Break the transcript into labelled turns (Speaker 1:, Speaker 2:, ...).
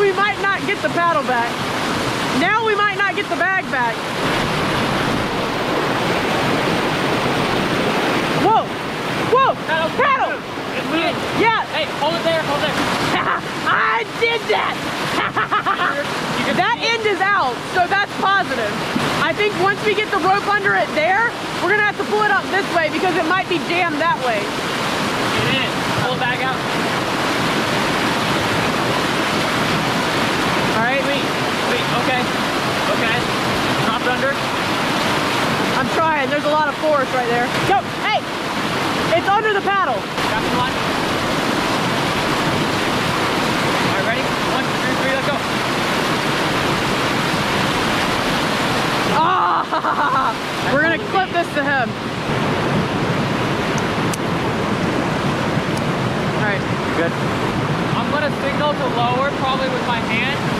Speaker 1: we might not get the paddle back. Now we might not get the bag back. Whoa! Whoa!
Speaker 2: Paddle,
Speaker 1: Paddle!
Speaker 2: Weird.
Speaker 1: Yeah!
Speaker 2: Hey, hold it there, hold it there.
Speaker 1: I did that! That end is out, so that's positive. I think once we get the rope under it there, we're gonna have to pull it up this way because it might be jammed that way.
Speaker 2: get in. Pull it back out.
Speaker 1: All right?
Speaker 2: Sweet, sweet, okay. Okay. Drop it under.
Speaker 1: I'm. There's a lot of force right there. Go! Hey! It's under the paddle.
Speaker 2: Drop the line. All right, ready? One, two, three, let's go.
Speaker 1: Ah! We're gonna clip this to him. All right.
Speaker 2: Good. I'm gonna signal to lower probably with my hand